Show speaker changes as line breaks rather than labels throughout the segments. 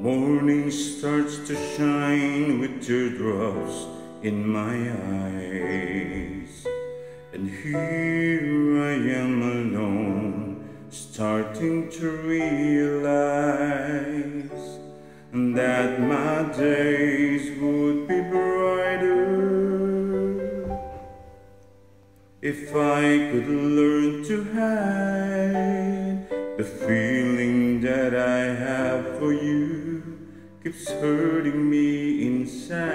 Morning starts to shine with teardrops in my eyes. And here I am alone, starting to realize that my days would be brighter if I could learn to hide the feeling that I have for you keeps hurting me inside.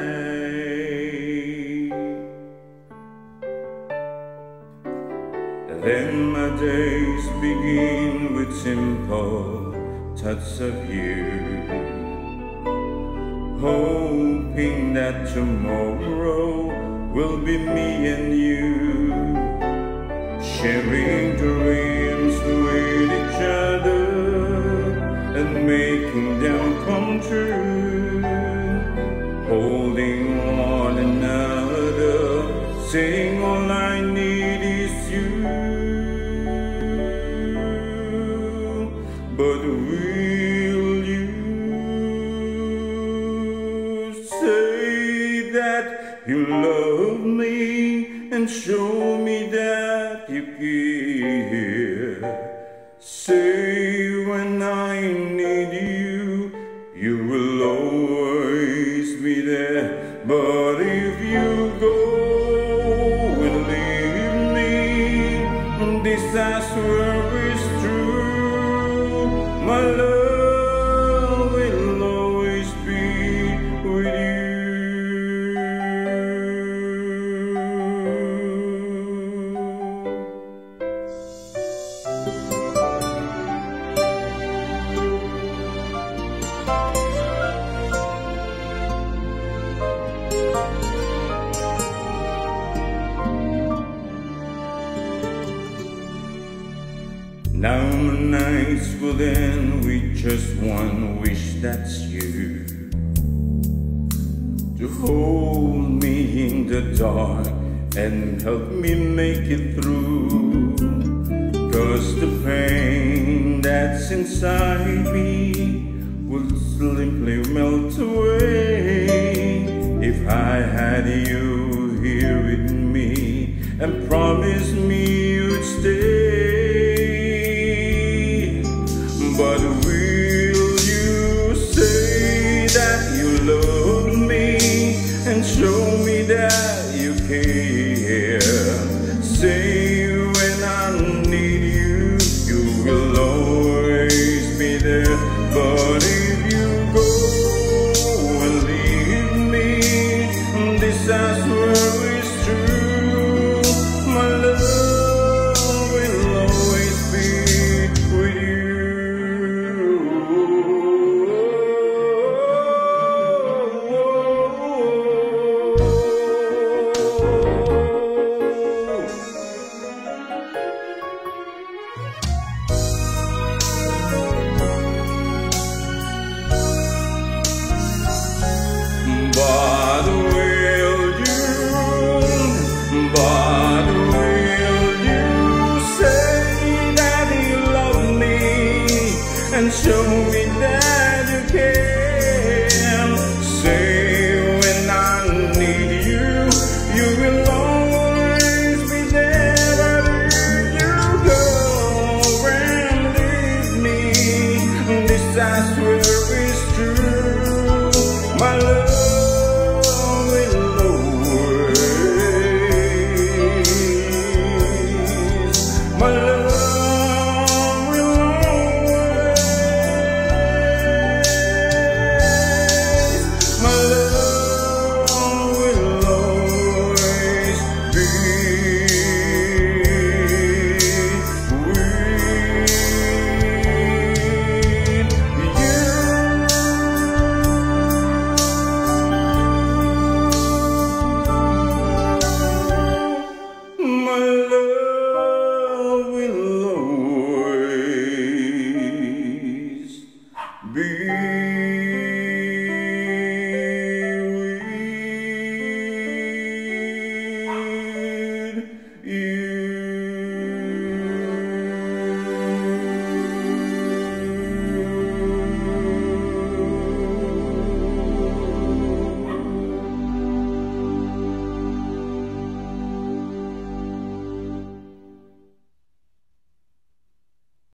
Then my days begin with simple touch of you, hoping that tomorrow will be me and you, sharing dreams making them come true. Holding one another, saying all I need is you. But will you say that you love me and show me that you care? Say But if you go and leave me, disaster is Now the nights will end with just one wish that's you. To hold me in the dark and help me make it through. Cause the pain that's inside me will simply melt away. If I had you here with me and promised me